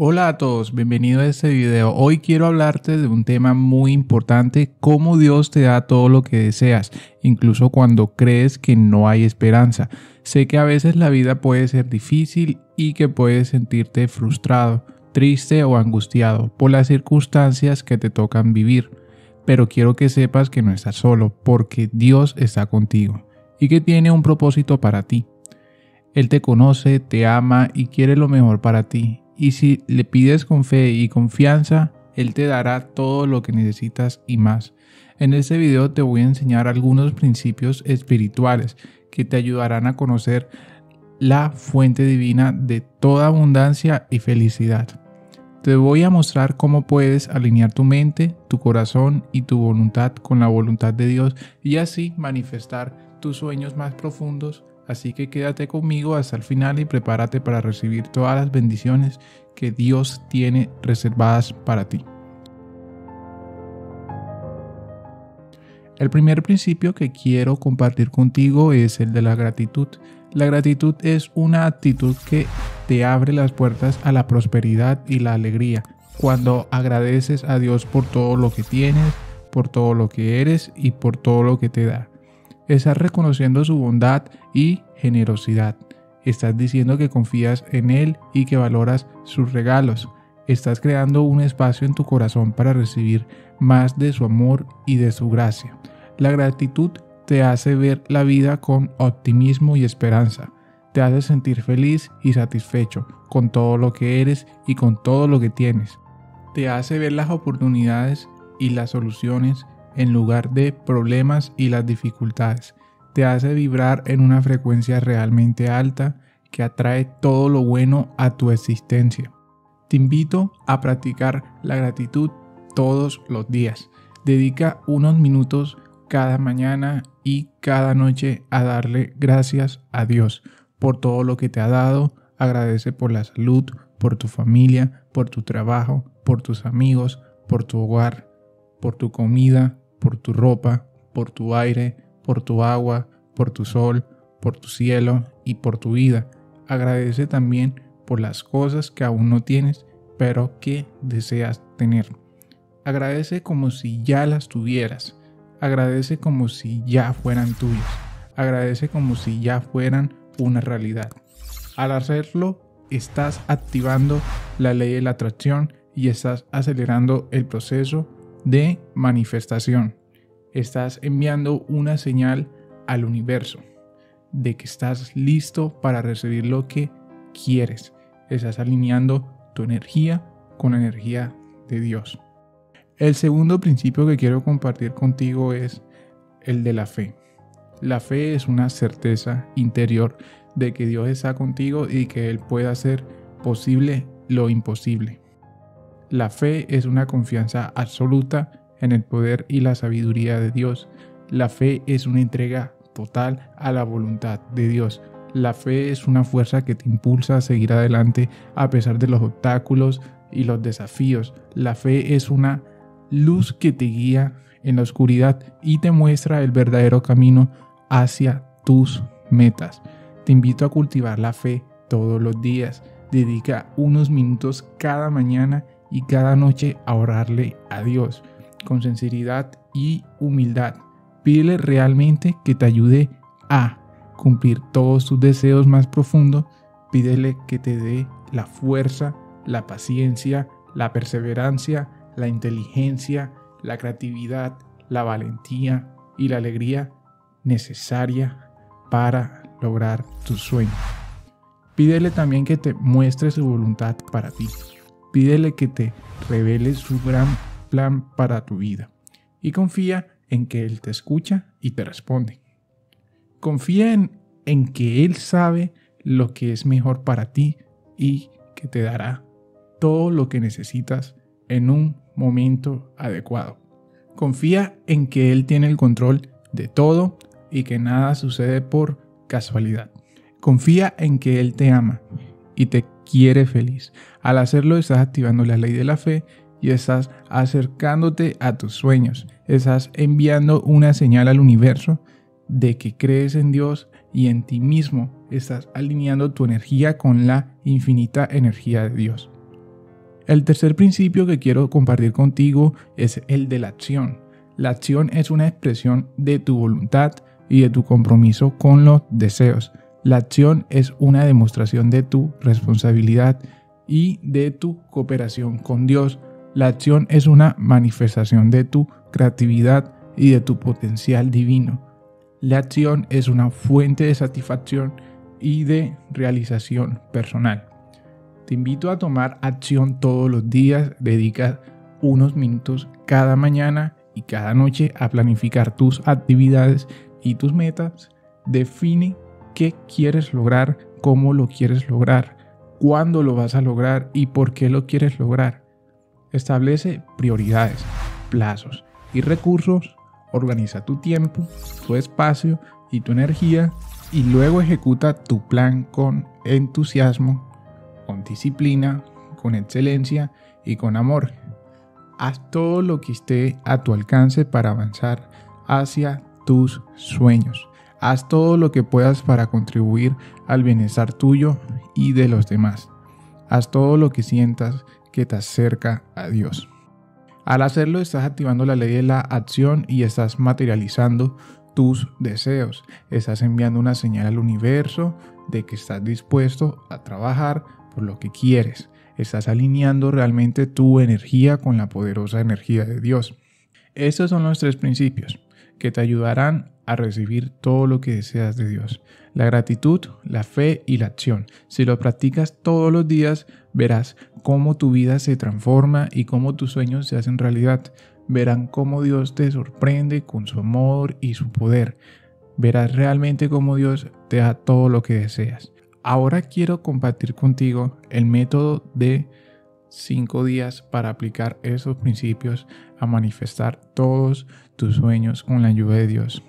Hola a todos, bienvenido a este video. Hoy quiero hablarte de un tema muy importante, cómo Dios te da todo lo que deseas, incluso cuando crees que no hay esperanza. Sé que a veces la vida puede ser difícil y que puedes sentirte frustrado, triste o angustiado por las circunstancias que te tocan vivir, pero quiero que sepas que no estás solo, porque Dios está contigo y que tiene un propósito para ti. Él te conoce, te ama y quiere lo mejor para ti y si le pides con fe y confianza, Él te dará todo lo que necesitas y más. En este video te voy a enseñar algunos principios espirituales que te ayudarán a conocer la fuente divina de toda abundancia y felicidad. Te voy a mostrar cómo puedes alinear tu mente, tu corazón y tu voluntad con la voluntad de Dios y así manifestar tus sueños más profundos Así que quédate conmigo hasta el final y prepárate para recibir todas las bendiciones que Dios tiene reservadas para ti. El primer principio que quiero compartir contigo es el de la gratitud. La gratitud es una actitud que te abre las puertas a la prosperidad y la alegría. Cuando agradeces a Dios por todo lo que tienes, por todo lo que eres y por todo lo que te da. Estás reconociendo su bondad y generosidad. Estás diciendo que confías en Él y que valoras sus regalos. Estás creando un espacio en tu corazón para recibir más de su amor y de su gracia. La gratitud te hace ver la vida con optimismo y esperanza. Te hace sentir feliz y satisfecho con todo lo que eres y con todo lo que tienes. Te hace ver las oportunidades y las soluciones en lugar de problemas y las dificultades. Te hace vibrar en una frecuencia realmente alta que atrae todo lo bueno a tu existencia. Te invito a practicar la gratitud todos los días. Dedica unos minutos cada mañana y cada noche a darle gracias a Dios por todo lo que te ha dado. Agradece por la salud, por tu familia, por tu trabajo, por tus amigos, por tu hogar, por tu comida, por tu ropa, por tu aire, por tu agua, por tu sol, por tu cielo y por tu vida. Agradece también por las cosas que aún no tienes, pero que deseas tener. Agradece como si ya las tuvieras. Agradece como si ya fueran tuyas. Agradece como si ya fueran una realidad. Al hacerlo, estás activando la ley de la atracción y estás acelerando el proceso de manifestación. Estás enviando una señal al universo de que estás listo para recibir lo que quieres. Estás alineando tu energía con la energía de Dios. El segundo principio que quiero compartir contigo es el de la fe. La fe es una certeza interior de que Dios está contigo y que Él puede hacer posible lo imposible. La fe es una confianza absoluta en el poder y la sabiduría de Dios. La fe es una entrega total a la voluntad de Dios. La fe es una fuerza que te impulsa a seguir adelante a pesar de los obstáculos y los desafíos. La fe es una luz que te guía en la oscuridad y te muestra el verdadero camino hacia tus metas. Te invito a cultivar la fe todos los días. Dedica unos minutos cada mañana y cada noche a orarle a Dios con sinceridad y humildad. Pídele realmente que te ayude a cumplir todos tus deseos más profundos. Pídele que te dé la fuerza, la paciencia, la perseverancia, la inteligencia, la creatividad, la valentía y la alegría necesaria para lograr tus sueños. Pídele también que te muestre su voluntad para ti. Pídele que te revele su gran plan para tu vida. Y confía en que Él te escucha y te responde. Confía en, en que Él sabe lo que es mejor para ti y que te dará todo lo que necesitas en un momento adecuado. Confía en que Él tiene el control de todo y que nada sucede por casualidad. Confía en que Él te ama y te quiere feliz. Al hacerlo estás activando la ley de la fe y estás acercándote a tus sueños. Estás enviando una señal al universo de que crees en Dios y en ti mismo. Estás alineando tu energía con la infinita energía de Dios. El tercer principio que quiero compartir contigo es el de la acción. La acción es una expresión de tu voluntad y de tu compromiso con los deseos. La acción es una demostración de tu responsabilidad y de tu cooperación con Dios. La acción es una manifestación de tu creatividad y de tu potencial divino. La acción es una fuente de satisfacción y de realización personal. Te invito a tomar acción todos los días, dedica unos minutos cada mañana y cada noche a planificar tus actividades y tus metas. Define qué quieres lograr, cómo lo quieres lograr, cuándo lo vas a lograr y por qué lo quieres lograr. Establece prioridades, plazos y recursos, organiza tu tiempo, tu espacio y tu energía y luego ejecuta tu plan con entusiasmo, con disciplina, con excelencia y con amor. Haz todo lo que esté a tu alcance para avanzar hacia tus sueños. Haz todo lo que puedas para contribuir al bienestar tuyo y de los demás. Haz todo lo que sientas que te acerca a Dios. Al hacerlo estás activando la ley de la acción y estás materializando tus deseos. Estás enviando una señal al universo de que estás dispuesto a trabajar por lo que quieres. Estás alineando realmente tu energía con la poderosa energía de Dios. Estos son los tres principios que te ayudarán a recibir todo lo que deseas de Dios. La gratitud, la fe y la acción. Si lo practicas todos los días, verás cómo tu vida se transforma y cómo tus sueños se hacen realidad verán cómo Dios te sorprende con su amor y su poder. Verás realmente cómo Dios te da todo lo que deseas. Ahora quiero compartir contigo el método de 5 días para aplicar esos principios a manifestar todos tus sueños con la ayuda de Dios.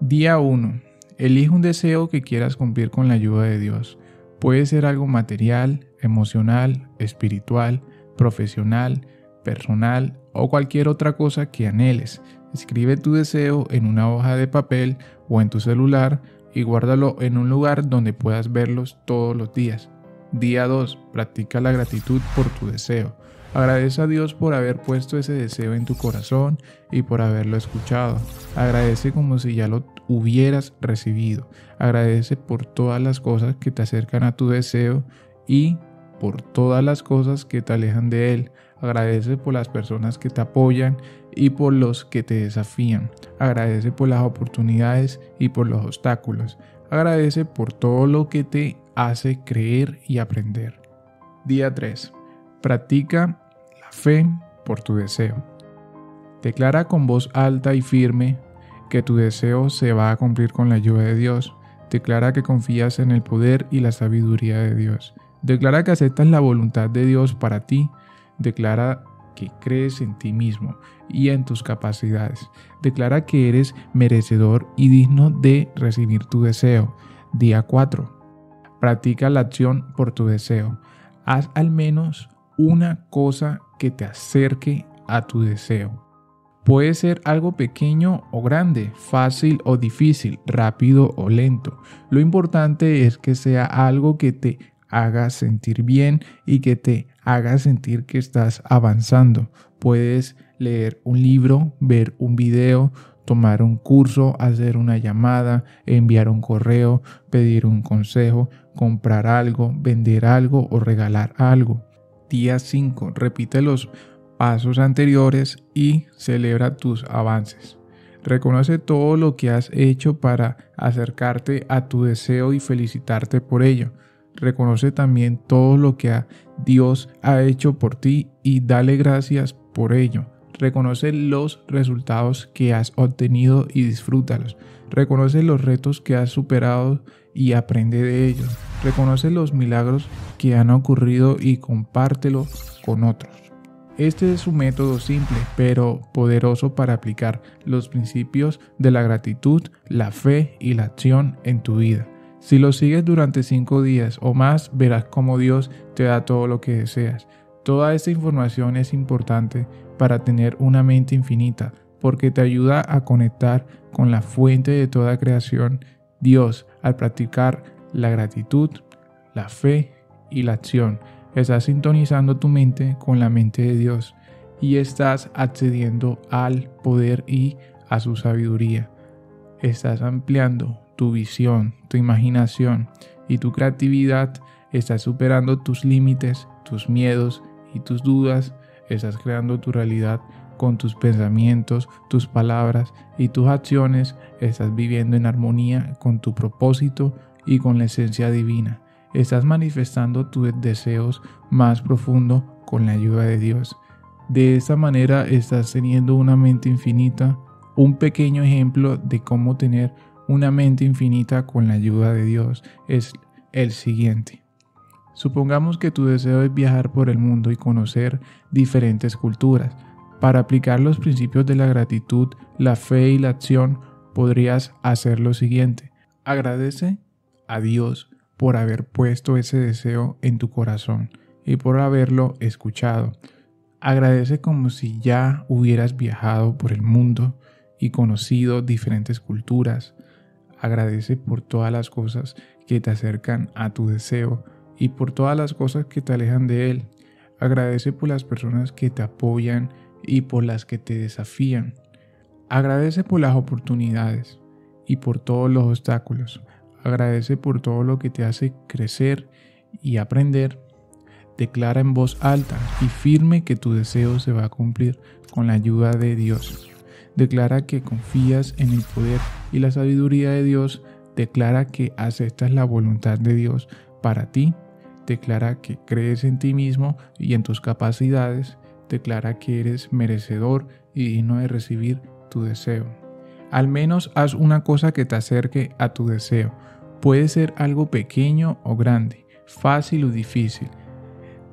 Día 1. Elige un deseo que quieras cumplir con la ayuda de Dios. Puede ser algo material, emocional, espiritual, profesional, personal o cualquier otra cosa que anheles. Escribe tu deseo en una hoja de papel o en tu celular y guárdalo en un lugar donde puedas verlos todos los días. Día 2. Practica la gratitud por tu deseo. Agradece a Dios por haber puesto ese deseo en tu corazón y por haberlo escuchado. Agradece como si ya lo hubieras recibido. Agradece por todas las cosas que te acercan a tu deseo y por todas las cosas que te alejan de él. Agradece por las personas que te apoyan y por los que te desafían. Agradece por las oportunidades y por los obstáculos. Agradece por todo lo que te hace creer y aprender. Día 3. Practica la fe por tu deseo. Declara con voz alta y firme que tu deseo se va a cumplir con la ayuda de Dios. Declara que confías en el poder y la sabiduría de Dios. Declara que aceptas la voluntad de Dios para ti. Declara que crees en ti mismo y en tus capacidades. Declara que eres merecedor y digno de recibir tu deseo. Día 4. Practica la acción por tu deseo. Haz al menos una cosa que te acerque a tu deseo. Puede ser algo pequeño o grande, fácil o difícil, rápido o lento. Lo importante es que sea algo que te haga sentir bien y que te haga sentir que estás avanzando. Puedes leer un libro, ver un video, tomar un curso, hacer una llamada, enviar un correo, pedir un consejo, comprar algo, vender algo o regalar algo. Día 5. Repite los pasos anteriores y celebra tus avances. Reconoce todo lo que has hecho para acercarte a tu deseo y felicitarte por ello. Reconoce también todo lo que Dios ha hecho por ti y dale gracias por ello. Reconoce los resultados que has obtenido y disfrútalos. Reconoce los retos que has superado y aprende de ellos. Reconoce los milagros que han ocurrido y compártelo con otros. Este es un método simple pero poderoso para aplicar los principios de la gratitud, la fe y la acción en tu vida. Si lo sigues durante cinco días o más, verás cómo Dios te da todo lo que deseas. Toda esta información es importante para tener una mente infinita, porque te ayuda a conectar con la fuente de toda creación, Dios, al practicar la gratitud, la fe y la acción. Estás sintonizando tu mente con la mente de Dios y estás accediendo al poder y a su sabiduría. Estás ampliando tu visión, tu imaginación y tu creatividad. Estás superando tus límites, tus miedos y tus dudas. Estás creando tu realidad con tus pensamientos, tus palabras y tus acciones. Estás viviendo en armonía con tu propósito y con la esencia divina. Estás manifestando tus deseos más profundos con la ayuda de Dios. De esta manera estás teniendo una mente infinita. Un pequeño ejemplo de cómo tener una mente infinita con la ayuda de Dios es el siguiente. Supongamos que tu deseo es viajar por el mundo y conocer diferentes culturas. Para aplicar los principios de la gratitud, la fe y la acción, podrías hacer lo siguiente. Agradece a Dios por haber puesto ese deseo en tu corazón y por haberlo escuchado. Agradece como si ya hubieras viajado por el mundo y conocido diferentes culturas. Agradece por todas las cosas que te acercan a tu deseo y por todas las cosas que te alejan de él. Agradece por las personas que te apoyan y por las que te desafían. Agradece por las oportunidades y por todos los obstáculos. Agradece por todo lo que te hace crecer y aprender. Declara en voz alta y firme que tu deseo se va a cumplir con la ayuda de Dios. Declara que confías en el poder y la sabiduría de Dios. Declara que aceptas la voluntad de Dios para ti. Declara que crees en ti mismo y en tus capacidades declara que eres merecedor y digno de recibir tu deseo. Al menos haz una cosa que te acerque a tu deseo. Puede ser algo pequeño o grande, fácil o difícil,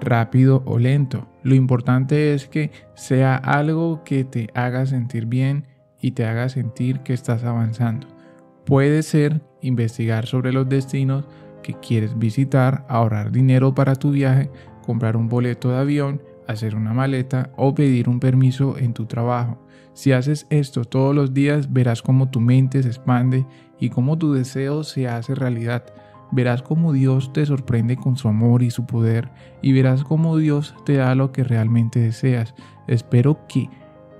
rápido o lento. Lo importante es que sea algo que te haga sentir bien y te haga sentir que estás avanzando. Puede ser investigar sobre los destinos que quieres visitar, ahorrar dinero para tu viaje, comprar un boleto de avión, hacer una maleta o pedir un permiso en tu trabajo. Si haces esto todos los días, verás cómo tu mente se expande y cómo tu deseo se hace realidad. Verás cómo Dios te sorprende con su amor y su poder y verás cómo Dios te da lo que realmente deseas. Espero que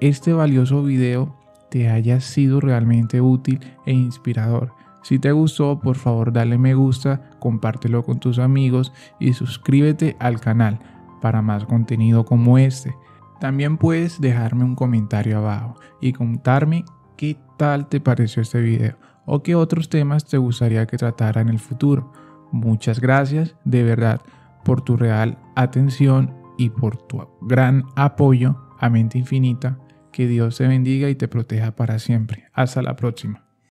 este valioso video te haya sido realmente útil e inspirador. Si te gustó, por favor dale me gusta, compártelo con tus amigos y suscríbete al canal para más contenido como este. También puedes dejarme un comentario abajo y contarme qué tal te pareció este video o qué otros temas te gustaría que tratara en el futuro. Muchas gracias de verdad por tu real atención y por tu gran apoyo a Mente Infinita. Que Dios te bendiga y te proteja para siempre. Hasta la próxima.